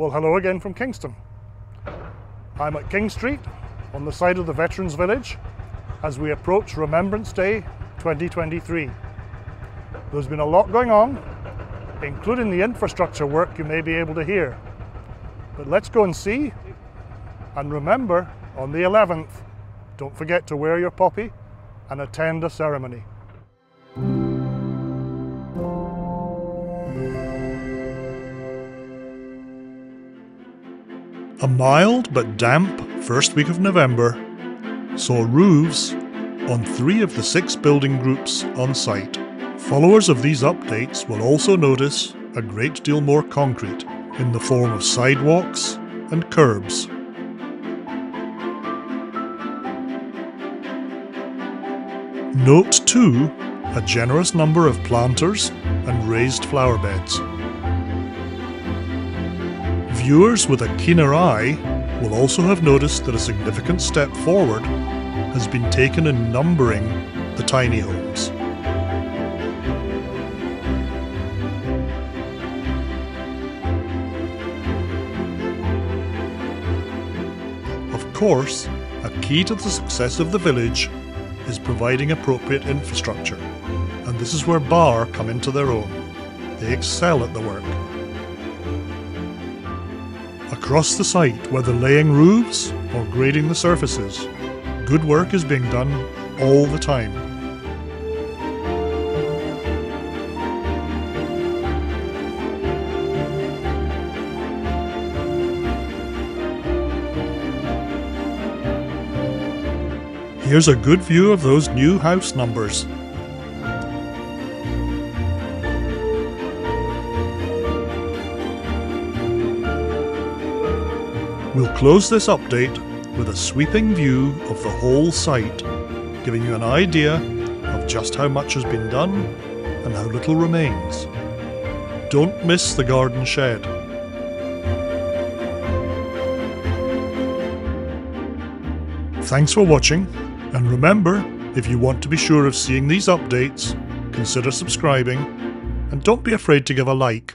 Well, hello again from Kingston. I'm at King Street on the side of the Veterans Village as we approach Remembrance Day 2023. There's been a lot going on, including the infrastructure work you may be able to hear. But let's go and see. And remember, on the 11th, don't forget to wear your poppy and attend a ceremony. A mild but damp first week of November saw roofs on three of the six building groups on site. Followers of these updates will also notice a great deal more concrete in the form of sidewalks and curbs. Note too a generous number of planters and raised flower beds. Viewers with a keener eye will also have noticed that a significant step forward has been taken in numbering the tiny homes. Of course, a key to the success of the village is providing appropriate infrastructure, and this is where Barr come into their own. They excel at the work. Across the site, whether laying roofs or grading the surfaces, good work is being done all the time. Here's a good view of those new house numbers. We'll close this update with a sweeping view of the whole site, giving you an idea of just how much has been done and how little remains. Don't miss the garden shed. Thanks for watching, and remember, if you want to be sure of seeing these updates, consider subscribing, and don't be afraid to give a like.